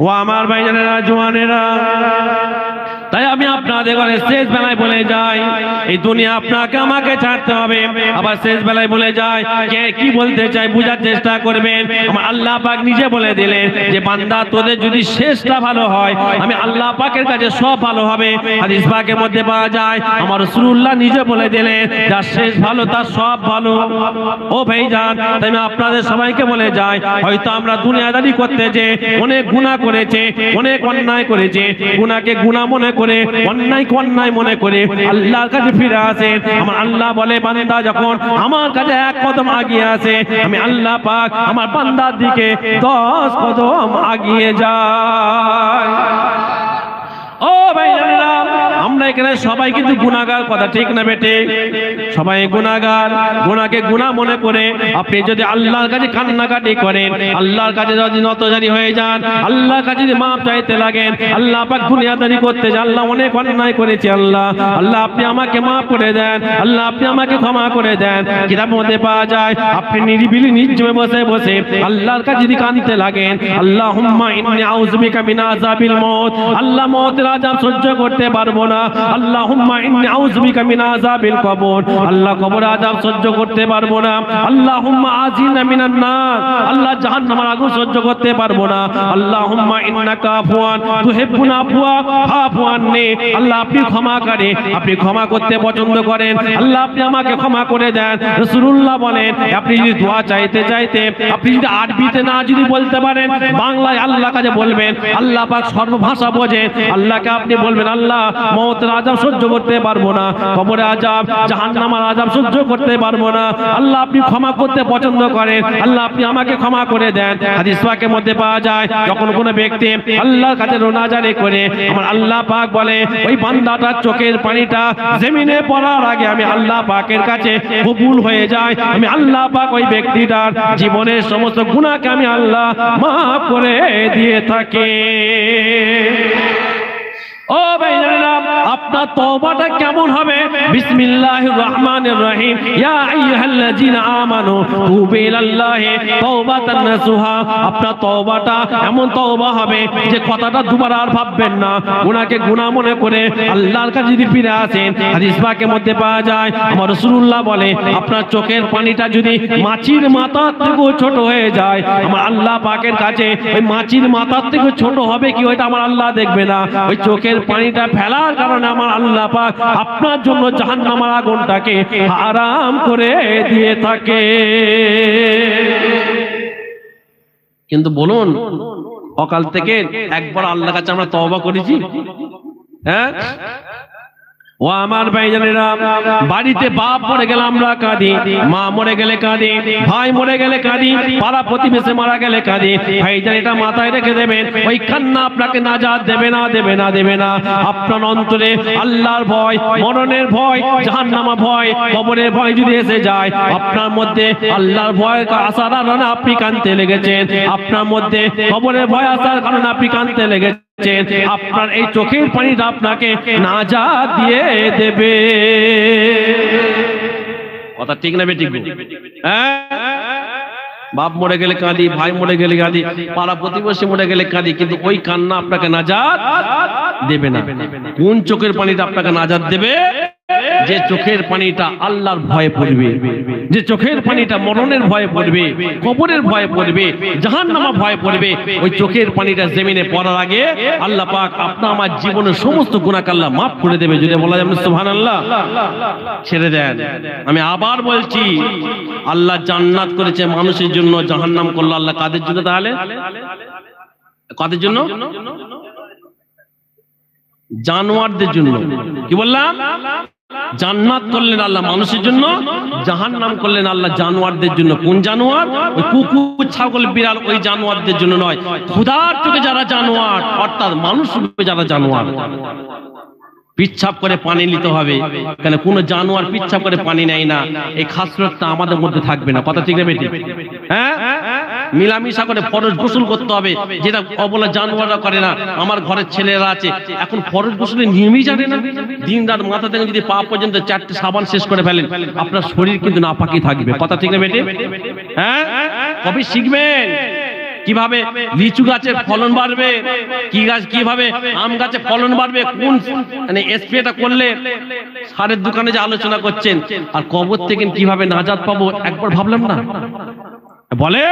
ও আমার ভাইজানেরা জোয়ানেরা তাই আমি আপনাদের ঘরে শেষ বেলায় বলে যাই। এই দুনিয়া আপনাকে, আমাকে ছাড়তে হবে। আবার শেষ বেলায় বলে যায় কে কি বলতে চাই বুঝার চেষ্টা করবেন। আমার আল্লাহ পাক নিজে বলে দিলেন যে, বান্দা, তোদের যদি শেষটা ভালো হয়, আমি আল্লাহ পাকের কাছে সব ভালো হবে। হাদিস পাকের মধ্যে পাওয়া যায়, আমার রসুল্লাহ নিজে বলে দিলেন, যার শেষ ভালো, তার সব ভালো। ও ভাই যান তাই আমি আপনাদের সবাইকে বলে যাই, হয়তো আমরা দুনিয়াদারি করতে যে, অনেক গুনাহ করেছে, অনেক অন্যায় করেছে, গুনাহকে গুনাহ মনে করে, অন্যায় অন্যায় মনে করে আল্লাহর কাছে ফিরে আসে। আমার আল্লাহ বলে, বান্দা যখন আমার কাছে এক কদম আগিয়ে আসে, আমি আল্লাহ পাক আমার বান্দার দিকে দশ কদম আগিয়ে যায় ও ভাই আমরা এখানে সবাই কিন্তু গুনাহগার কথা, ঠিক না বেটে? সবাই গুনাহগার। গুনাহকে গুনাহ মনে করে আপনি যদি আল্লাহর কাছে কান্নাকাটি করেন, আল্লাহর কাছে যদি নতজারি হয়ে যান, আল্লাহর কাছে যদি মাপ চাইতে লাগেন, আল্লাহ পাক দুনিয়াদারি করতে যান আল্লাহ অনেক অন্যায় করেছে আল্লাহ। আল্লাহ আপনি আমাকে মাফ করে দেন, আল্লাহ আপনি আমাকে ক্ষমা করে দেন। কিতাবের মধ্যে পাওয়া যায়, আপনি নিরিবিলি নির্জনে বসে বসে আল্লাহর কাছে যদি কাঁদতে লাগেন আল্লাহ হুম্মা ইন্নি আউযুবিকা মিন আযাবিল মউত। আল্লাহ মউতের আযাব সহ্য করতে পারব না। আল্লাহ হুম্মা ইন্নি মিন আযাবিল কবর। আল্লাহ কবর আযাব সহ্য করতে পারব না। আল্লাহ হুম্মা আজিনা মিনান নার। আল্লাহ জাহান্নামের আগুন সহ্য করতে পারব না। আল্লাহ হুম্মা ইন্নাকা আফওয়ান। আফওয়া। আল্লাহ আপনি ক্ষমা করে। আপনি ক্ষমা করতে পছন্দ করেন। আল্লাহ আপনি আমাকে ক্ষমা করে দেন। রাসূলুল্লাহ বলেন, আপনি যদি দোয়া চাইতে চাইতে, আপনি যদি আরবিতে না যদি বলতে পারেন, বাংলায় আল্লাহ কাছে বলবেন, আল্লাহ পাক সর্বভাষা বোঝে আল্লাহকে আপনি বলবেন, আল্লাহ মৌতের আজাব সহ্য করতে পারব না। কবরে আজাব জাহান্নামের আজাব সহ্য করতে পারব না। আল্লাহ আপনি ক্ষমা করতে পছন্দ করেন। আল্লাহ আপনি আমাকে ক্ষমা করে দেন। হাদিস পাকের মধ্যে পাওয়া যায়, যখন কোনো ব্যক্তি আল্লাহর কাছে রোনাজারি করে, আমার আল্লাহ পাক বলে, ওই বান্দাটার চোখের পানিটা জমিনে পড়ার আগে আমি আল্লাহ পাকের কাছে কবুল হয়ে যায় আমি আল্লাহ পাক ওই ব্যক্তিটার জীবনের সমস্ত গুণাকে আমি আল্লাহ মাফ করে দিয়ে থাকি। পাওয়া যায় বলে, আপনার চোখের পানিটা যদি মাছির মাথার থেকেও ছোট হয়ে যায়, আমার আল্লাহ পাকের কাছে ওই মাছির মাথার থেকে ছোট হবে কি? ওইটা আমার আল্লাহ দেখবে না। ওই চোখের পানিটা ফেলার কারণে আমার আল্লাহ পাক আপনার জন্য জাহান্নামের আগুনটাকে আরাম করে দিয়ে থাকে। কিন্তু বলুন সকাল থেকে একবার আল্লাহ কাছে আমরা তওবা করেছি? হ্যাঁ? ও আমার ভাইজানেরা, বাড়িতে বাপ মরে গেলে আমরা কাঁদি, মা মরে গেলে কাঁদি, ভাই মরে গেলে কাঁদি, পাড়া প্রতিবেশে মারা গেলে কাঁদি। ভাইজান, এটা মাথায় রেখে দেবেন ওই কান্না আপনাকে নাজাত দেবে না দেবে না দেবে না। আপনার অন্তরে আল্লাহর ভয়, মরণের ভয়, জাহান্নামা ভয়, কবরের ভয় যদি এসে যায়, আপনার মধ্যে আল্লাহর ভয় আসার কারণে আপনি কানতে লেগেছেন। আপনার মধ্যে কবরের ভয় আসার কারণে আপনি কানতে লেগেছেন। আপনার এই চোখের পানিটা আপনাকে দিয়ে দেবে। কথা ঠিক না বেঠিক হ্যাঁ? বাপ মরে গেলে কাঁদি, ভাই মরে গেলে কাঁদি, পাড়া প্রতিবেশী মরে গেলে কাঁদি, কিন্তু ওই কান্না আপনাকে নাজাদ দেবে না। কোন চোখের পানিটা আপনাকে নাজাদ দেবে? যে চোখের পানিটা আল্লাহর ভয়ে পড়বে, যে চোখের পানিটা মরণের ভয়ে পড়বে, কবরের ভয়ে পড়বে, জাহান্নামা ভয়ে পড়বে, ওই চোখের পানিটা জমিনে পড়ার আগে আল্লাহ পাক আপনার আমার জীবনের সমস্ত গুনাহ আল্লাহ মাফ করে দেবে। যদি বলা যাবে সুবহানাল্লাহ, ছেড়ে দেন। আমি আবার বলছি, আল্লাহ জান্নাত করেছে মানুষের জন্য, জাহান্নাম করল আল্লাহ কাদের জন্য তাহলে? কাদের জন্য? জানোয়ারদের জন্য। কি বললাম? জান্নাত করলেন আল্লাহ মানুষের জন্য, জাহান্নাম করলেন আল্লাহ জানোয়ারদের জন্য। কোন জানোয়ার? ওই কুকুর, ছাগল, বিড়াল ওই জানোয়ারদের জন্য নয়। ক্ষুধার চোখে যারা জানোয়ার, অর্থাৎ মানুষ রূপে যারা জানোয়ার, পিচ্ছাপ করে পানি নিতে হবে। কেন কোন জানোয়ার পিচ্ছাপ করে পানি নেয় না। এই খাসরতটা আমাদের মধ্যে থাকবে না। কথা ঠিক না বেটি? হ্যাঁ? মিলামিশা করে ফরজ গোসল করতে হবে, যেটা অবলা জানোয়াররা করে না। আমার ঘরের ছেলেরা আছে, এখন ফরজ গোসলে নিয়মই জানে না। দিন রাত মাথা থেকে যদি পা পর্যন্ত চারটে সাবান শেষ করে ফেলেন, আপনার শরীর কিন্তু না নাপাকি থাকবে। কথা ঠিক না বেটি? হ্যাঁ? কবে শিখবেন? কীভাবে লিচু গাছের ফলন বাড়বে? কি গাছ কীভাবে আম গাছে ফলন বাড়বে? কোন মানে স্প্রেটা করলে সারের দোকানে যে আলোচনা করছেন, আর কবর থেকে কীভাবে নাজাত পাবো, একবার ভাবলাম না? বলে?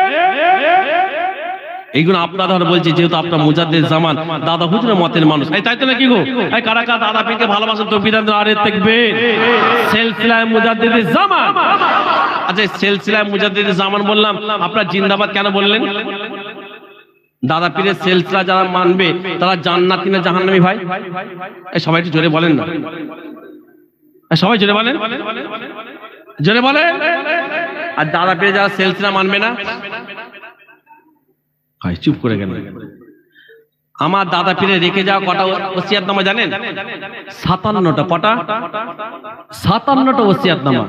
এইগুলো আপনার ধর বলছি, যেহেতু আপনার মুজাদ্দের জামান, দাদা হুজুরের মতের মানুষ। এই তাই তো না কি গো? এই কারা কারা দাদা পীরকে ভালোবাসেন তো বিধান আরে দেখবে সিলসিলায় মুজাদ্দিদের জামান। আচ্ছা সিলসিলায় মুজাদ্দিদের জামান বললাম, আপনার জিন্দাবাদ কেন বললেন? দাদা পীরের সেলসিলা যারা মানবে, তারা জান্নাতি না জাহান্নামী ভাই? সবাই একটু জোরে বলেন না। সবাই জোরে বলেন। জোরে বলেন। আর দাদা পীরে যারা সেলসিলা মানবে না? ভাই, চুপ করে গেল আমার দাদা পীরে রেখে যাওয়া কটা ওসিয়াত নামা জানেন? সাতান্নটা। কটা? সাতান্নটা ওসিয়াত নামা।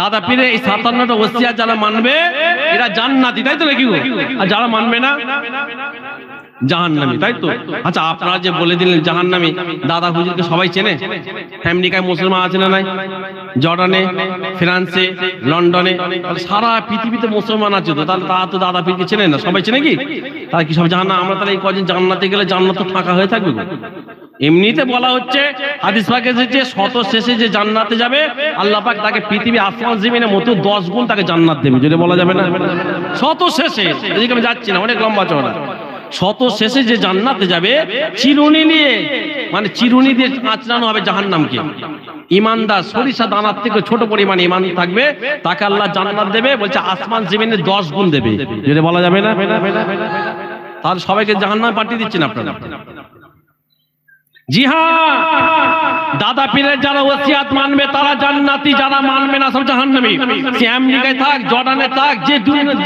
দাদা পীরে এই সাতান্নটা ওসিয়াত যারা মানবে, এরা জান্নাতি, তাই তো নাকি? আর যারা মানবে না? জাহান্নামী, তাই তো? আচ্ছা আপনারা যে বলে দিলেন জাহান্নামী, দাদা হুজুরকে সবাই চেনে? আমেরিকায় মুসলমান আছে না নাই? জর্ডানে, ফ্রান্সে, লন্ডনে সারা পৃথিবীতে মুসলমান আছে তো, তাহলে তারা তো দাদা পীরকে চেনে না, সবাই চেনে কি? তারা কি সব জাহান্নাম, আমরা তাহলে এই কদিন জান্নাতে গেলে জান্নাত তো ফাঁকা হয়ে থাকবে এমনিতে বলা হচ্ছে, হাদিস পাকে এসেছে, শত শেষে যে জান্নাতে যাবে, আল্লাহ পাক তাকে পৃথিবী আসমান, জমিনের মতো দশ গুণ তাকে জান্নাত দেবে যদি বলা যাবে না? শত শেষে, এদিকে আমি যাচ্ছি না, অনেক লম্বা চওড়া। শত শেষে যে জান্নাতে যাবে, চিরুনি নিয়ে মানে চিরুনি দিয়ে আঁচড়ানো হবে জাহান্নামকে। ইমানদার, সরিষা দানার থেকে ছোট পরিমাণ ইমান থাকবে, তাকে আল্লাহ জান্নাত দেবে, বলছে আসমান জমিনে দশ গুণ দেবে। যদি বলা যাবে না? তাহলে সবাইকে জাহান্নামে পাঠিয়ে দিচ্ছেন আপনারা। জি হ্যাঁ দাদা পীরের যারা ওসিয়াত মানবে, তারা জান্নাতি যারা মানবে না, সব জাহান্নামী। সে আমেরিকায় থাক, জর্ডানে থাক, যে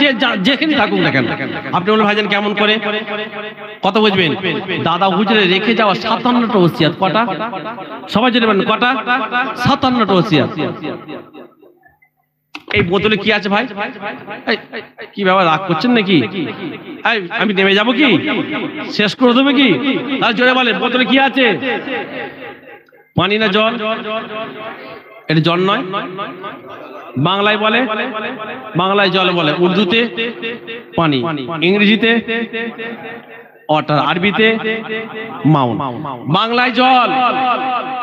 যে যেখানে থাকুক না কেন। আপনি বলুন ভাইজান কেমন করে? কত বুঝবেন? দাদা হুজুরে রেখে যাওয়া সাতান্নটা ওসিয়াত, কটা? সবাই জেনে কটা? সাতান্নটা ওসিয়াত। এই বোতলে কি আছে ভাই? কি ব্যাপার রাগ করছেন নাকি? আমি নেমে যাব কি? শেষ করে দেবে কি? তাহলে জোরে বলে, বোতলে কি আছে? পানি না জল? এটা জল নয়। বাংলায় বলে, বাংলায় জল বলে, উর্দুতে পানি, ইংরেজিতে ওয়াটার আরবিতে মাউন্ট। বাংলায় জল,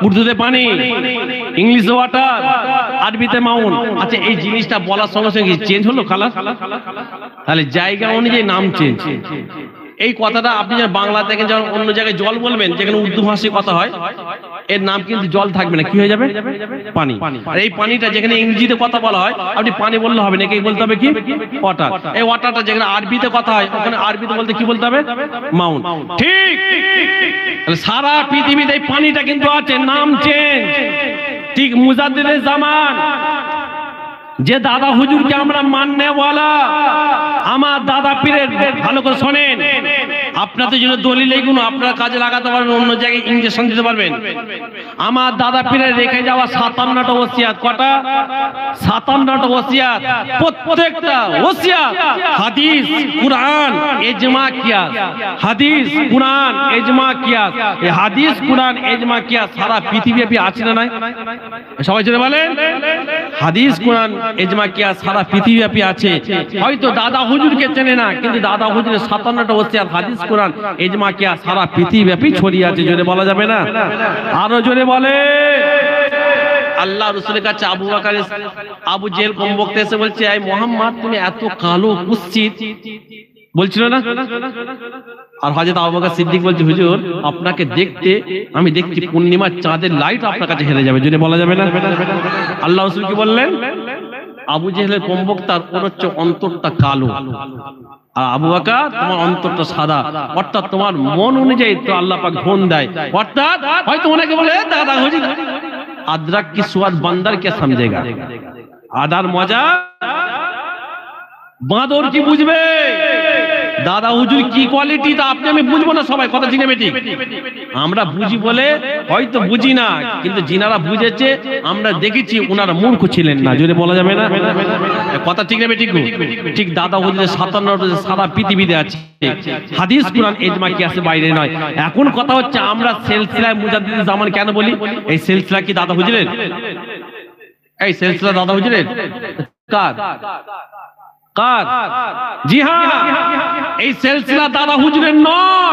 উর্দুতে পানি, ইংলিশে ওয়াটার, আরবিতে মাউন্ট। আচ্ছা এই জিনিসটা বলার সঙ্গে সঙ্গে চেঞ্জ হলো খালা তাহলে জায়গা অনুযায়ী নাম চেঞ্জ এই কথাটা আপনি যখন বাংলা থেকে যখন অন্য জায়গায় জল বলবেন, যেখানে উর্দু ভাষায় কথা হয়, এর নাম কিন্তু জল থাকবে না। কি হয়ে যাবে? পানি। আর এই পানিটা যেখানে ইংরেজিতে কথা বলা হয়, আপনি পানি বললে হবে না কি বলতে হবে কি? ওয়াটার। এই ওয়াটারটা যেখানে আরবিতে কথা হয়, ওখানে আরবিতে বলতে কি বলতে হবে? মাউন্ট। ঠিক। সারা পৃথিবীতে এই পানিটা কিন্তু আছে, নাম চেঞ্জ। ঠিক মুজাদ্দিদের জামান। যে দাদা হুজুরকে আমরা মাননে বলা আমার দাদা পীরের, ভালো করে শোনেন। আপনাদের জন্য দলিল এইগুলো আপনারা কাজে লাগাতে পারবেন অন্য জায়গায় ইঞ্জেকশন দিতে পারবেন। আমার দাদা পীরের রেখে যাওয়া সাতান্নটা ওসিয়াত, কটা? সাতান্নটা ওসিয়াত, প্রত্যেকটা ওসিয়াত। হাদিস, কুরআন, এজমা, কিয়াস। হাদিস, কুরআন, এজমা, কিয়াস। এই হাদিস, কুরআন, এজমা, কিয়াস সারা পৃথিবীব্যাপী আছে না নাই? সবাই জন্য বলেন? হাদিস, কোরআন এজমা কিয়া সারা পৃথিবীব্যাপী আছে? হয়তো দাদা হুজুরকে চেনে না, কিন্তু দাদা হুজুরের সাতান্নটা হচ্ছে আর হাদিস, কোরআন, এজমা কিয়া সারা পৃথিবীব্যাপী ছড়িয়ে আছে? জোরে বলা যাবে না? আরও জোরে বলে। আল্লাহ রসুলের কাছে আবু বাকার আবু জেল কম এসে বলছে, এই মোহাম্মদ, তুমি এত কালো কুচ্ছিত বলছিল না? আর হযরত আবু বকর সিদ্দিক বলছে, হুজুর, আপনাকে দেখতে, আমি দেখছি পূর্ণিমার চাঁদের লাইট আপনার কাছে হেরে যাবে। যদি বলা যাবে না? আল্লাহ রসুল কি বললেন? আবু জেহেলের কম্বক তার ওর হচ্ছে অন্তরটা কালো। আর আবু বাকা তোমার অন্তরটা সাদা। অর্থাৎ তোমার মন অনুযায়ী তো আল্লাহ পাক ঘন দেয়। অর্থাৎ হয়তো অনেকে বলে দাদা হজি। আদ্রাক কি সুয়াদ বান্দার কে সমঝেগা আদার মজা, বাঁদর কি বুঝবে? দাদা, হুজুর, কি কোয়ালিটি তা আপনি, আমি বুঝব না সবাই, কথা ঠিক আমরা বুঝি বলে, হয়তো বুঝি না, কিন্তু যিনারা বুঝেছে, আমরা দেখেছি ওনারা মূর্খ ছিলেন না যদি বলা যাবে না? কথা ঠিক নেবে ঠিক ঠিক দাদা, হুজুরের সাতান্ন সারা পৃথিবীতে আছে। হাদিস কোরআন এজমা কি আছে বাইরে নয়। এখন কথা হচ্ছে, আমরা সেলসিলায় মুজাদ্দিদ জামান কেন বলি? এই সেলসিলা কি দাদা হুজুরের? এই সেলসিলা দাদা হুজুরের? কার? কার? হ্যাঁ এই সেলসিলা দাদা হুজুরের নয়।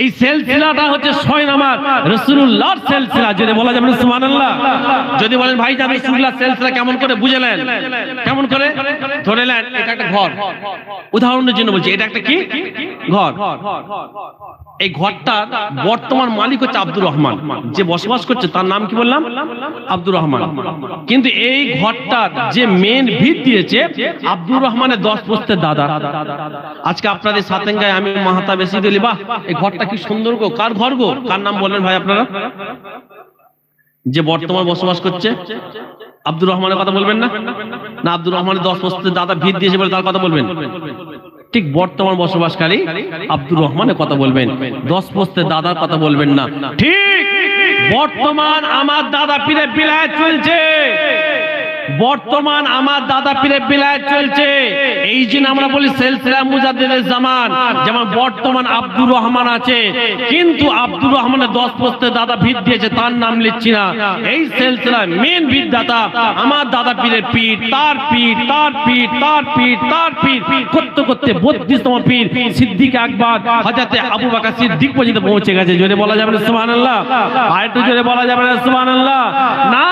এই সেলসিলাটা হচ্ছে ছয় নাম্বার। রসুল্লাহ সেলসিলা। যদি বলা যাবে সুবহানাল্লাহ। যদি বলেন ভাই যাবে রসুল্লাহ সেলসিলা কেমন করে বুঝলেন কেমন করে? ধরে নেন, এটা একটা ঘর। উদাহরণের জন্য বলছি, এটা একটা কি? ঘর। এই ঘরটা বর্তমান মালিক হচ্ছে আব্দুর রহমান। যে বসবাস করছে, তার নাম কি বললাম? আব্দুর রহমান। কিন্তু এই ঘরটার যে মেন ভিত দিয়েছে, আব্দুর রহমানের দশ পোস্তের দাদা। আজকে আপনাদের সাতেঙ্গায় আমি মাহাতা বেশি দিলি বাহ, এই ঘরটা কি সুন্দর গো? কার ঘর গো? কার নাম বলেন ভাই আপনারা? যে বর্তমান বসবাস করছে? আব্দুর রহমানের কথা বলবেন না? না, আব্দুর রহমানের দশ পোস্তের দাদা ভিত দিয়েছে বলে তার কথা বলবেন? ঠিক বর্তমান বসবাসকারী আব্দুর রহমানের কথা বলবেন। দশ পোস্তের দাদার কথা বলবেন না। ঠিক বর্তমান আমার দাদা পীরে বিলায় চলছে। বর্তমান আমার দাদা পীরে বিলায় চলছে। এই জন্য আমরা বলি সেলসিলা মুজাদ্দিদের জামান, যেমন বর্তমান আব্দুর রহমান আছে। কিন্তু আব্দুর রহমানের দশ পোস্তের দাদা ভিত দিয়েছে, তার নাম লিখছি না। এই সেলসিলা মেন ভিতদাতা আমার দাদা পীরের পীর, তার পীর তার পীর তার পীর তার পীর। করতে করতে বত্রিশতম পীর সিদ্দিক আকবর হজরতে আবু বাকা সিদ্দিক পর্যন্ত পৌঁছে গেছে। জোরে বলা যাবে না, সুবহানাল্লাহ? আর একটু জোরে বলা যাবে না, সুবহানাল্লাহ? না!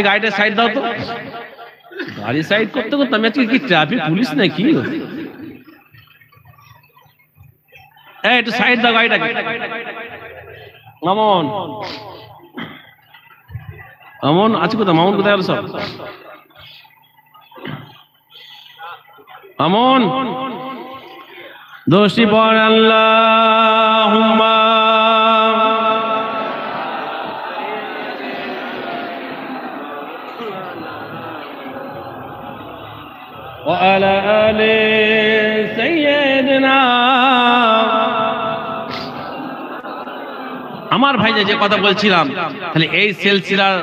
এই গাড়িটা সাইড দাও তো। গাড়ি সাইড করতে করতে আমি আজকে কি ট্রাফিক পুলিশ নাকি? এই, একটু সাইড দাও গাড়িটাকে। মামন। মামন, আছে কোথায়? মামন কোথায় গেল সব? মামন। দোষী পর আল্লাহ وعلى آل سيدنا আমার ভাই যে কথা বলছিলাম তাহলে এই সিলসিলার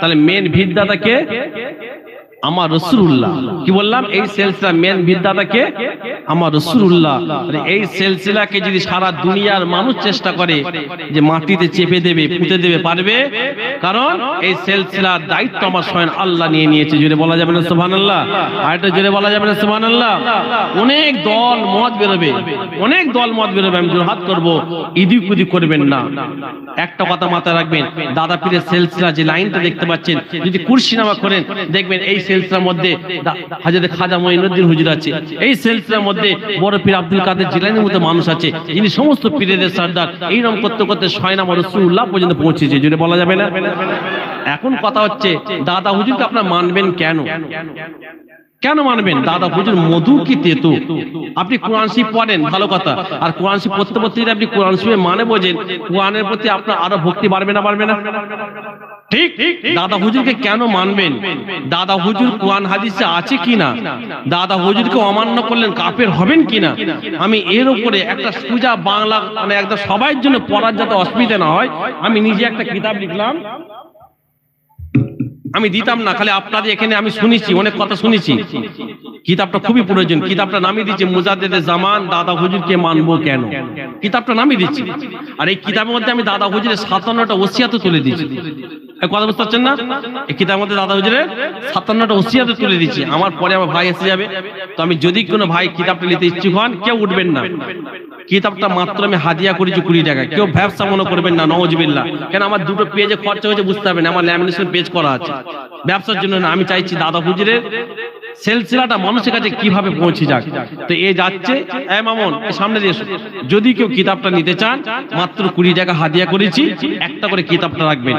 তাহলে মেন ভিদদাতাকে আমার রসুল্লাহ কি বললাম? এই সিলসিলা মেন ভিদদাতাকে আমার রসুল্লাহ এই সিলসিলাকে যদি সারা দুনিয়ার মানুষ চেষ্টা করে যে মাটিতে চেপে দেবে, পুঁতে দেবে, পারবে, কারণ এই সিলসিলার দায়িত্ব আমার স্বয়ং আল্লাহ নিয়ে নিয়েছে। জুড়ে বলা যাবে না সুবহানাল্লাহ? আর একটা জুড়ে বলা যাবে না সুবহানাল্লাহ? অনেক দল মত বেরোবে। অনেক দল মত বেরোবে, আমি হাত করব। ইদিক উদিক করবেন না। একটা কথা মাথায় রাখবেন, দাদা পীরের সেলসিলা যে লাইনটা দেখতে পাচ্ছেন, যদি কুরসি নামা করেন, দেখবেন এই সেলসিলার মধ্যে হাজার খাজা মঈনুদ্দিন হুজুর আছে। এই সেলসিলার মধ্যে বড় পীর আব্দুল কাদের জিলানির মধ্যে মানুষ আছে। যিনি সমস্ত পীরেদের সর্দার। এই রকম করতে করতে ছয় নাম রসুল্লাহ পর্যন্ত পৌঁছেছে। যদি বলা যাবে না? এখন কথা হচ্ছে, দাদা হুজুরকে আপনার মানবেন কেন? কেন মানবেন? দাদা হুজুর, মধু কি তেতো? আপনি কোরআন শিব পড়েন, ভালো কথা। আর কোরআন শিব পড়তে পড়তে যদি আপনি কোরআন শিবের মানে বোঝেন, কোরআনের প্রতি আপনার আরও ভক্তি বাড়বে না বাড়বে না? ঠিক? দাদা হুজুরকে কেন মানবেন? দাদা হুজুর কোরআন হাদিসে আছে কিনা? দাদা হুজুরকে অমান্য করলেন কাপের হবেন কিনা? আমি এর উপরে একটা সুজা বাংলা মানে একদম সবাই জন্য পড়ার যাতে অসুবিধা না হয়, আমি নিজে একটা কিতাব লিখলাম। আমি দিতাম না, খালি আপনাদের এখানে আমি শুনেছি, অনেক কথা শুনেছি। কিতাবটা খুবই প্রয়োজন, কিতাবটা নামিয়ে দিচ্ছে, মুজাদ্দেদের জামান, দাদা হুজুরকে মানবো কেন? কিতাবটা নামিয়ে দিচ্ছি। আর এই কিতাবের মধ্যে আমি দাদা হুজুরের সাতান্নটা ওসিয়াতে তুলে দিচ্ছি কথা বুঝতে পারছেন না? এই কিতাবের মধ্যে দাদা হুজুরের সাতান্নটা ওসিয়াতে তুলে দিচ্ছি আমার পরে আমার ভাই এসে যাবে। তো আমি যদি কোনো ভাই কিতাবটা নিতে ইচ্ছুক হন, কেউ উঠবেন না। কিতাবটা মাত্র আমি হাদিয়া করেছি কুড়ি টাকা কেউ ব্যবসা মনে করবেন না, নওয়াজবিল্লাহ। কেন আমার দুটো পেজে খরচা হয়েছে বুঝতে পারবেন আমার ল্যামিনেশন পেজ করা আছে। ব্যবসার জন্য না, আমি চাইছি দাদা হুজুরের সেলসিলাটা মানুষের কাছে কীভাবে পৌঁছে যাক? তো এ যাচ্ছে। এ মামন সামনে দিয়ে যদি কেউ কিতাবটা নিতে চান মাত্র কুড়ি টাকা হাদিয়া করেছি একটা করে কিতাবটা রাখবেন।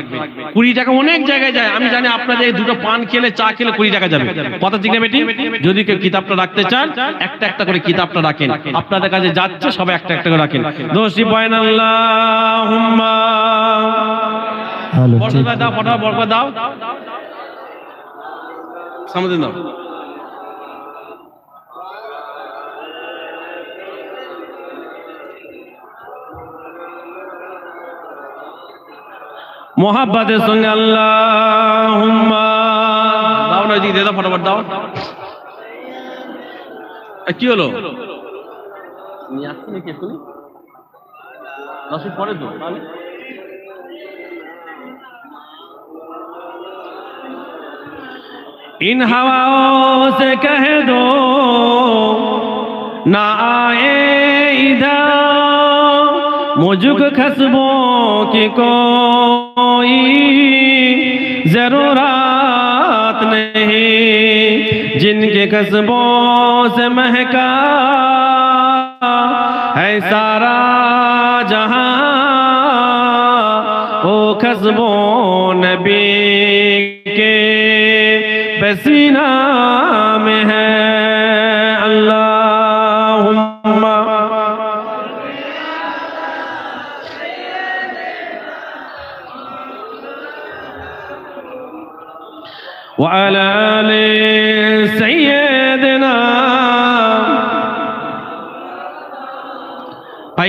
কুড়ি টাকা অনেক জায়গায় যায়। আমি জানি আপনাদের দুটো পান খেলে চা খেলে কুড়ি টাকা যাবে। কথা ঠিক না বেটি? যদি কেউ কিতাবটা রাখতে চান একটা একটা করে কিতাবটা রাখেন। আপনাদের কাছে যাচ্ছে সবাই একটা একটা করে রাখেন। দোষী দাও ফটো বরকত দাও। সামনে দাও মোহাব্বতের সঙ্গে আল্লাহ দাও না দিদি দাও ফটোফট দাও এ, কি হলো নিয়ে আসছি নাকি এক্ষুনি দশ মিনিট পরে তো তাহলে इन हवाओं से कह दो ना आए इधर मुझको खसबों की کوئی ضرورات نہیں۔ جن کے قصبوں سے مہکا ہے سارا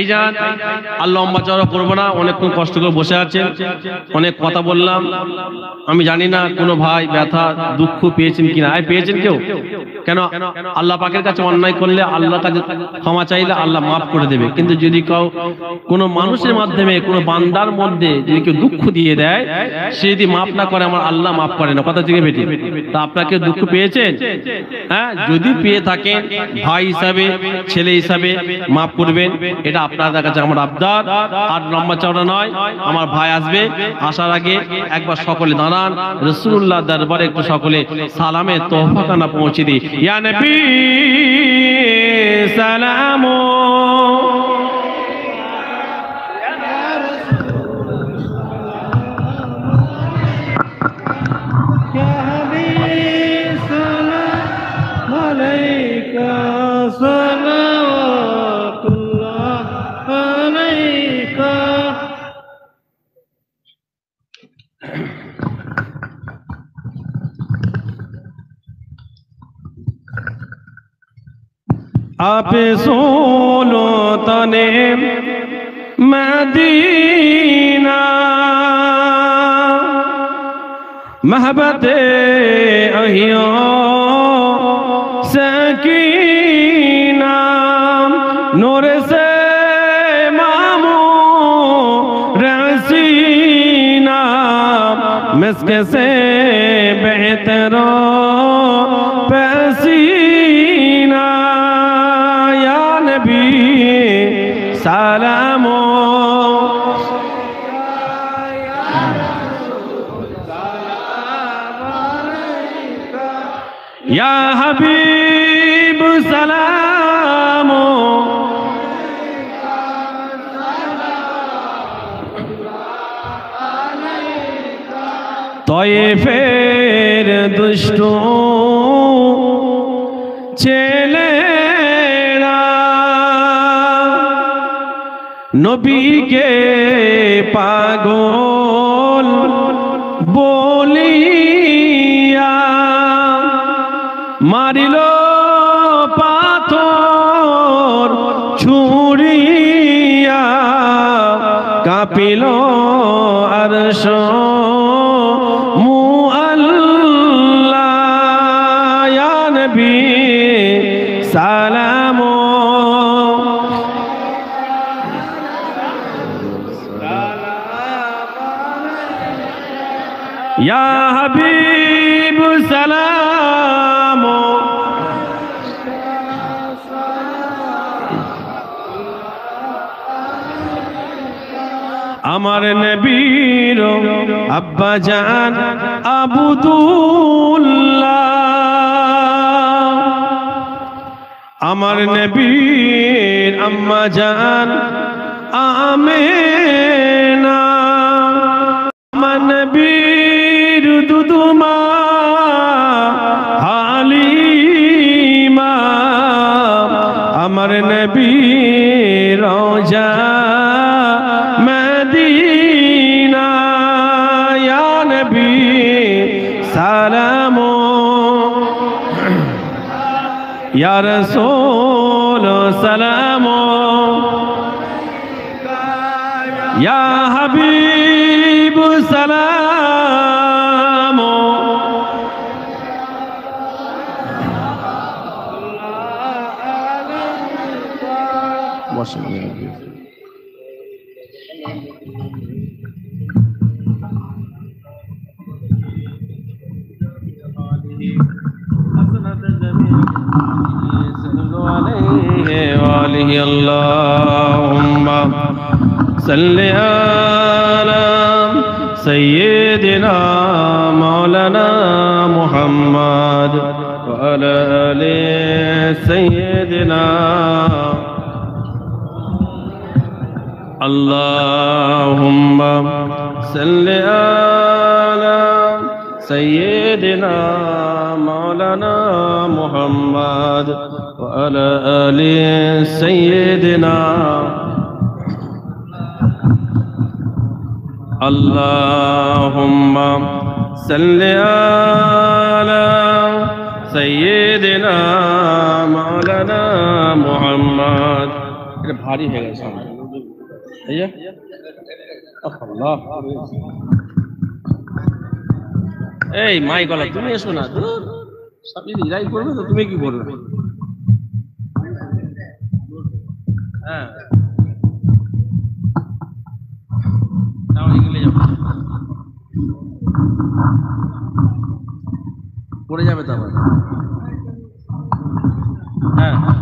ভাইজান আর লম্বা চড়া করব না, অনেকক্ষণ কষ্ট করে বসে আছেন অনেক কথা বললাম। আমি জানি না কোনো ভাই ব্যথা, দুঃখ পেয়েছেন কিনা। আয়, পেয়েছেন কেউ? কেন? আল্লাহ পাকের কাছে অন্যায় করলে আল্লাহর কাছে ক্ষমা চাইলে আল্লাহ মাফ করে দেবে। কিন্তু যদি কেউ কোনো মানুষের মাধ্যমে কোনো বান্দার মধ্যে যদি কেউ দুঃখ দিয়ে দেয় সে যদি মাফ না করে আমার আল্লাহ মাফ করে না। কথা থেকে বেটি? তা আপনাকে দুঃখ পেয়েছেন? হ্যাঁ যদি পেয়ে থাকেন ভাই হিসাবে ছেলে হিসাবে মাফ করবেন। এটা আপনাদের কাছে আমার আবদার। আর লম্বা চওড়া নয় আমার ভাই আসবে আসার আগে একবার সকলে দাঁড়ান। রসুল্লাহ দরবারে একটু সকলে সালামে তোহফাখানা পৌঁছে দিই। ইয়া নবী সালামো आप सोलो तने मदीना। महबत अहियो सकीना। नूर से मामू रसीना। मिस्क से ইয়া হাবিব সালাম তয়ে ফের দুষ্ট ছেলেরা নবীকে পাগল কাঁপিল আরশ। সালামো। ইয়া আমার নবীর আব্বা জান আবুদুল্লাহ। আমার নবীর আম্মা জান আমেনা। আমার নবীর দুদুমা রাসূল সালামো ইয়া হাবিব সালামো وآله اللهم. صل على سيدنا مولانا محمد وعلى آل سيدنا. اللهم صل على سيدنا مولانا محمد وعلى آل سيدنا اللهم صل على سيدنا مولانا محمد এটা ভারী হয়ে গেছে আমার। এই যে আল্লাহ এই মাই গলা তুমি এসো না ধুর, সব যদি এরাই করবে তো তুমি কি করবে হ্যাঁ। যাও, এগুলো যাও। পড়ে যাবে তো আবার। হ্যাঁ হ্যাঁ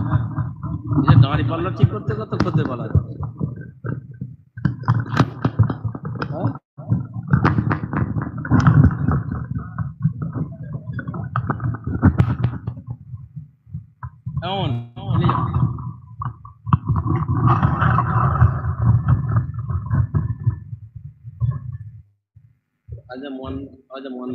যে দাঁড়ি পাল্লা ঠিক করতে কত করতে পালা হ্যাঁ এমন এমন, এই যে। আজ মন আজ মন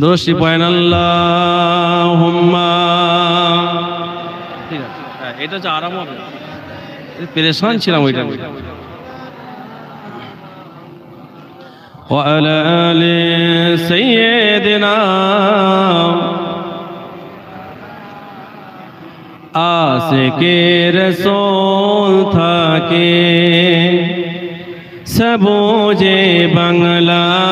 দোষী পয়েন আল্লাহুম্মা ঠিক আছে হ্যাঁ, এটা হচ্ছে আরাম হবে পেরেশান ছিলাম ওইটা وعلى آل سيدنا আশিকে রসুল থাকে সবুজে বাংলায়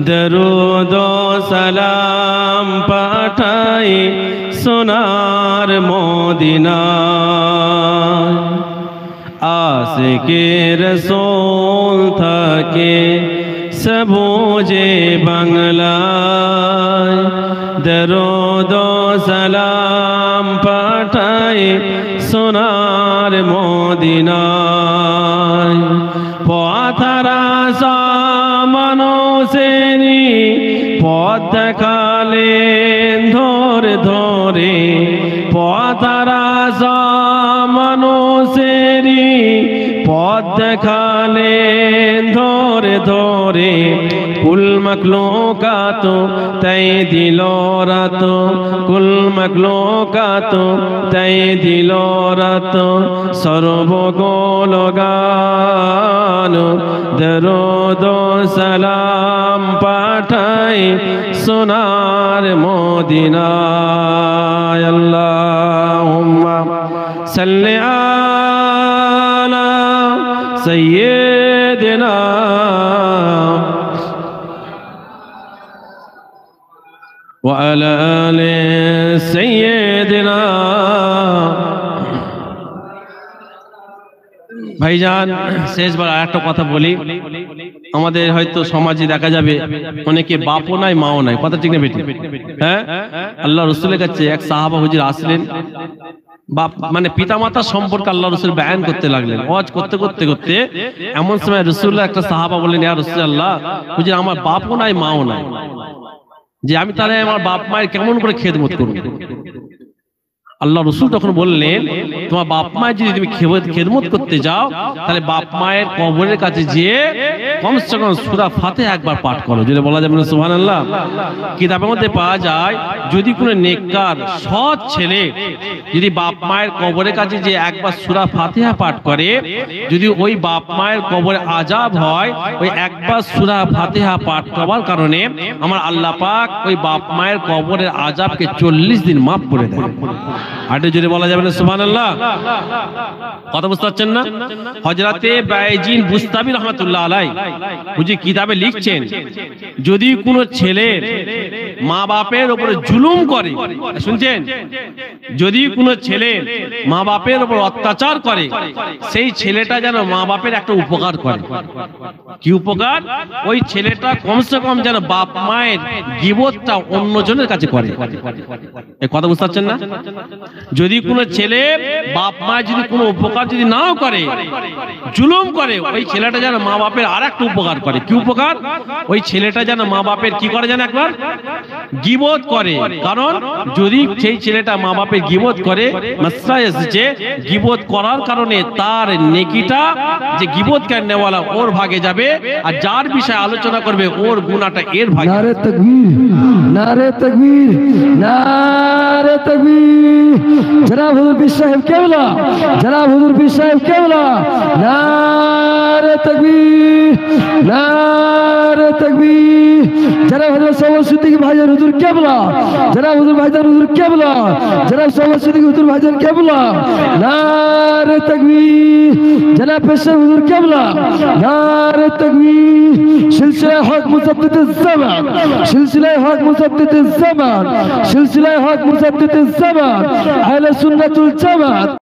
দরুদ ও সালাম পাঠাই সোনার মদিনায় আশিকে রসুল থাকে সবুজে বাংলায় দরুদ ও সালাম পাঠাই সোনার মদিনায় পথারা মানুষেরি পথ ধরে ধরে পথারা মানুষেরি পথ দেখালেন ধরে ধরে কুল মকলো কাত তাই দিল রাত। কুল মকলো কাত তাই দিল রাত। সর্বগোল গান, দরুদ সালাম পাঠাই সোনার মদিনায়। আল্লাহুম্মা সাল্লি وعلى آل سيدنا ভাইজান শেষবার আর একটা কথা বলি আমাদের হয়তো সমাজে দেখা যাবে অনেকে বাপও নাই মাও নাই কথা ঠিক না বেটি হ্যাঁ আল্লাহ রসুলের কাছে এক সাহাবা হুজুর আসলেন বাপ মানে পিতামাতার সম্পর্কে আল্লাহ রসুল বয়ান করতে লাগলেন ওয়াজ করতে করতে করতে এমন সময় রসুল্লাহ একটা সাহাবা বললেন ইয়া রসুল আল্লাহ হুজুর আমার বাপও নাই মাও নাই যে আমি তাহলে আমার বাপ মায়ের কেমন করে খেদমত করব? আল্লাহ রসুল তখন বললেন তোমার বাপ মায়ের যদি তুমি খেদমত করতে যাও, তাহলে বাপ মায়ের কবরের কাছে যেয়ে কমসে কম সুরা ফাতে একবার পাঠ করো। যদি বলা যাবে না সুহান আল্লাহ কিতাবের মধ্যে পাওয়া যায়, যদি কোনো নেককার, সৎ ছেলে যদি বাপ মায়ের কবরের কাছে যে একবার সুরা ফাতেহা পাঠ করে, যদি ওই বাপ মায়ের কবরে আজাব হয়, ওই একবার সুরা ফাতেহা পাঠ করার কারণে আমার আল্লাহ পাক ওই বাপ মায়ের কবরের আজাবকে চল্লিশ দিন মাফ করে দেয়। আটে যদি বলা যাবে না সুবহান আল্লাহ কথা বুঝতে পারছেন না? হজরতে বাইজিন বুস্তাবি রহমতুল্লাহ আলাই বুঝি কিতাবে লিখছেন, যদি কোনো ছেলে মা বাপের উপরে জুলুম করে, শুনছেন? যদি কোনো ছেলে মা বাপের উপর অত্যাচার করে, সেই ছেলেটা যেন মা বাপের একটা উপকার করে। কি উপকার? ওই ছেলেটা কমসে কম যেন বাপ মায়ের গিবতটা অন্যজনের কাছে করে। কথা বুঝতে পারছেন না? যদি কোনো ছেলে বাপ মায়ের যদি কোনো উপকার যদি নাও করে জুলুম করে ওই ছেলেটা যেন মা বাপের আর একটা উপকার করে। কি উপকার? ওই ছেলেটা যেন মা বাপের কি করে যেন একবার? গিবোধ করে। কারণ যদি সেই ছেলেটা মা বাপের গিবোধ করে মাসলা এসেছে গিবত করার কারণে তার নেকিটা যে গিবোধ কেন নেওয়ালা ওর ভাগে যাবে আর যার বিষয়ে আলোচনা করবে ওর গুণাটা এর ভাগে نعم تكبير نعم تكبير. جناب حضور بي صاحب كبلا جناب حضور بي صاحب كبلا نعم تكبير نعم تكبير. جناب حضور سوال صدق بحجر حضور كبلا جناب حضور بحجر حضور كبلا جناب سوال صدق حضور بحجر كبلا نعم تكبير. جناب بسر حضور كبلا نعم تكبير. سلسلة حق مصدد الزمن. سلسلة حق مصدد مثبت الزمن سلسلة حق مثبت الزمن على سنة الجماعة